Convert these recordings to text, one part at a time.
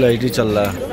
Light ही चल रहा है।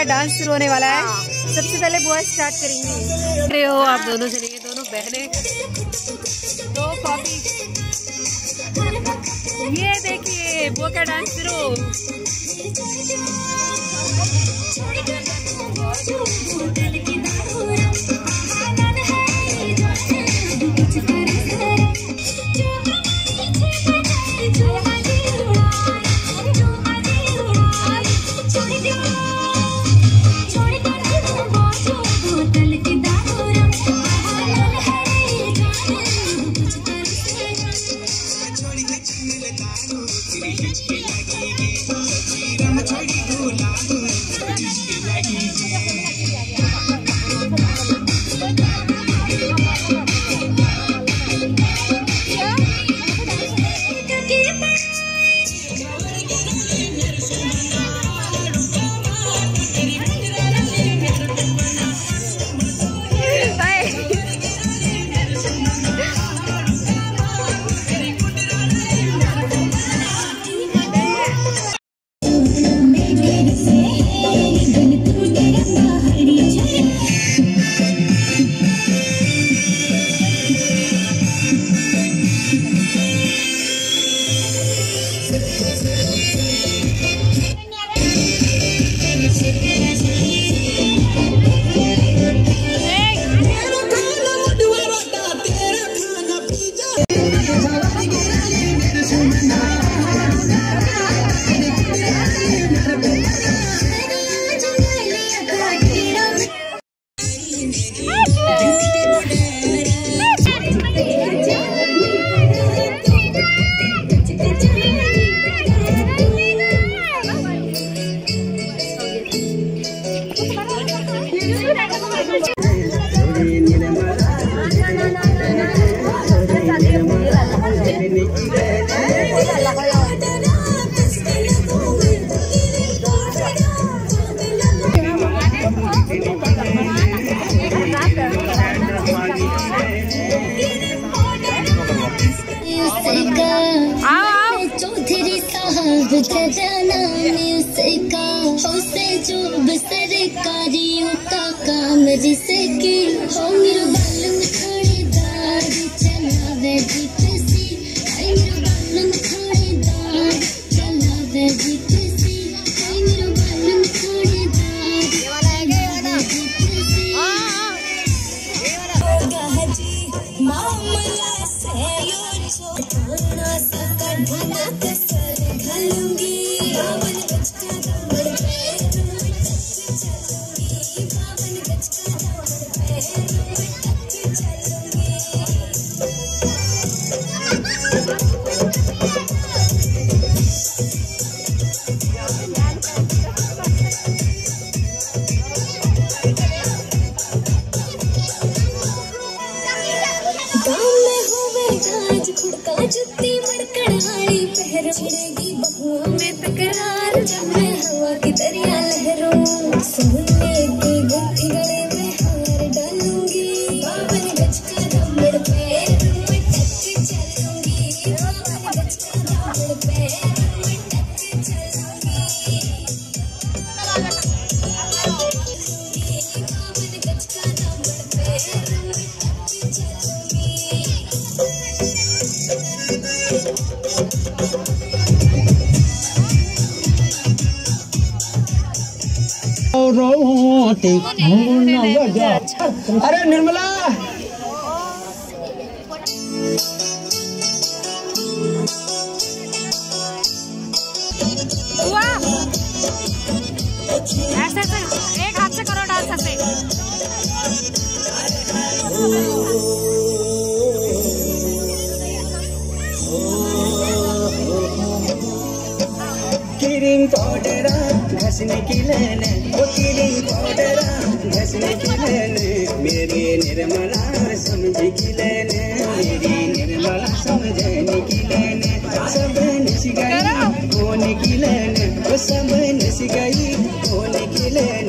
का डांस शुरू होने वाला है। सबसे पहले बुआ स्टार्ट करेंगे। अरे हो आप दोनों से नहीं दोनों बहने। दो कॉपी ये देखिए बुआ का डांस शुरू। साहब खजाना का हो से जो सरकारियों का काम जिसकी हो मेरो अरे निर्मला। क्रीम पाउडरा घसने की लेन वो क्रीम पाउडरा घसने की लेन मेरी निर्मला समझ की लेन मेरी निर्मला समझने की लेन सब नस गई होने की लेन वो सब नस गई होने की लेन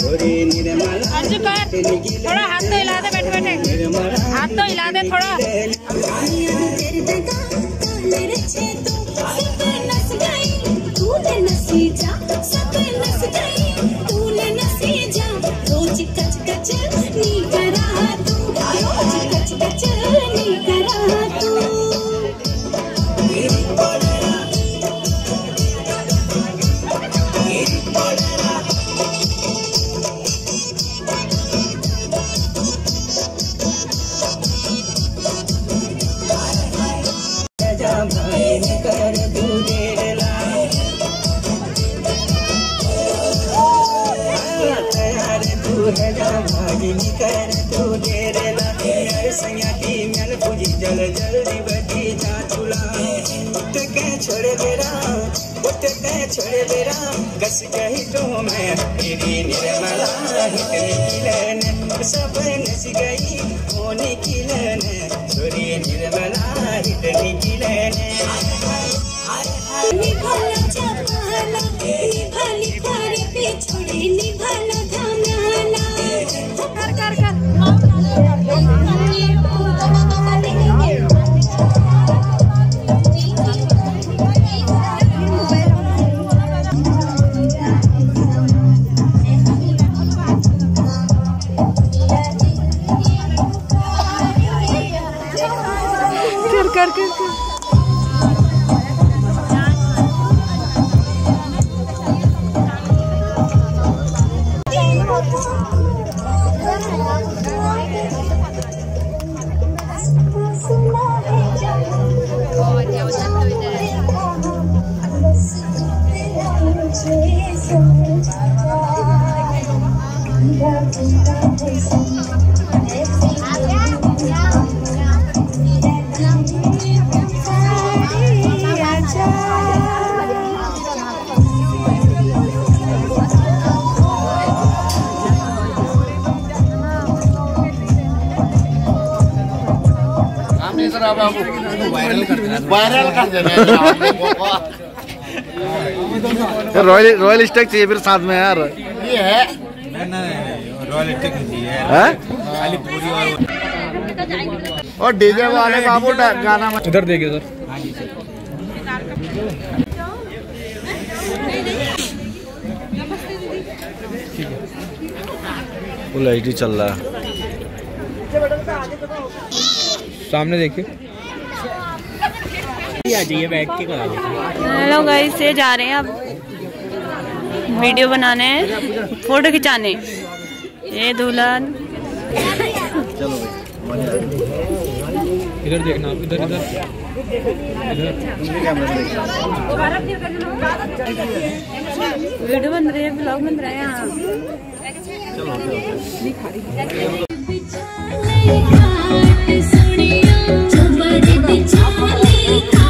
छोरी निर्मला थोड़ा हाथ तो हिला दे बैठे बैठे. निर्मला हाथ तो हिला दे थोड़ा। छोड़ देरा छोड़े देरा कस कही तो निर्मला लेन सब नस गई होने निर्मला हिटने की वायरल कर देना रॉयल रॉयल स्टैक चाहिए फिर साथ में यार। ये है। हैं? और डीजे वाले बाबू गाना मत- इधर देखिए सर वो लाइट ही चल रहा है। सामने देखिए। हेलो गाइस ये जा रहे हैं अब। वीडियो बनाने फ़ोटो खिंचाने। ये दुल्हन। इधर देखना इधर इधर। वीडियो बन रही है ब्लॉग बन रहा है। यहाँ जबरद चाले का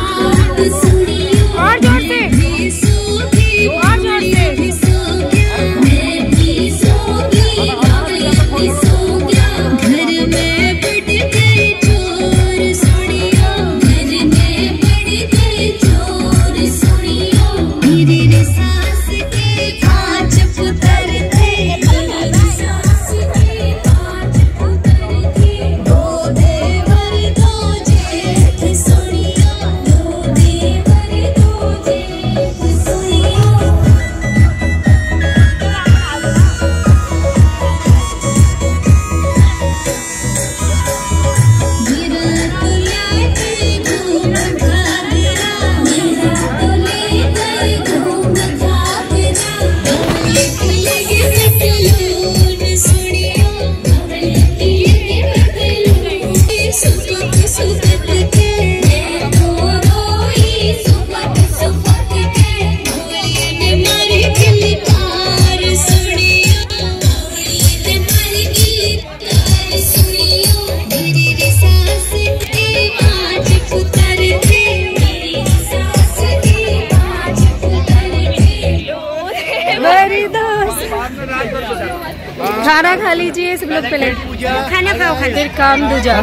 खाना खाओ खाना। काम दूजा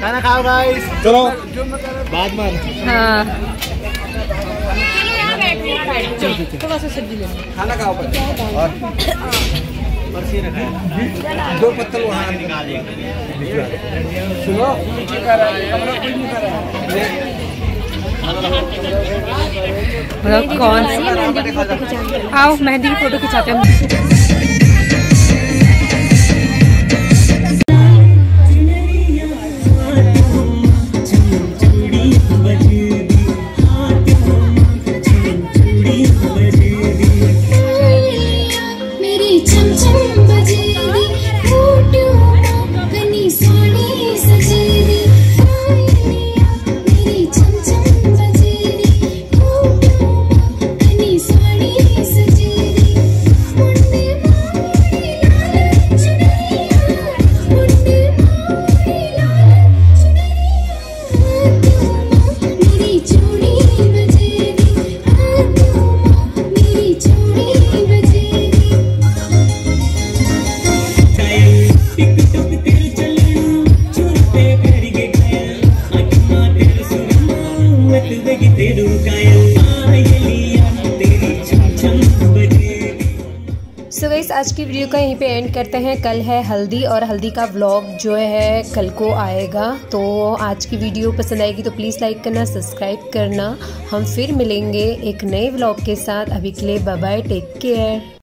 खाना खाओ। गाइस चलो। बाद में हाँ। दो पत्तल वहाँ मतलब कौन सी आओ मेहंदी की फ़ोटो खिंचाते हैं। आज की वीडियो का यहीं पे एंड करते हैं। कल है हल्दी और हल्दी का ब्लॉग जो है कल को आएगा। तो आज की वीडियो पसंद आएगी तो प्लीज़ लाइक करना सब्सक्राइब करना। हम फिर मिलेंगे एक नए ब्लॉग के साथ। अभी के लिए बाय टेक केयर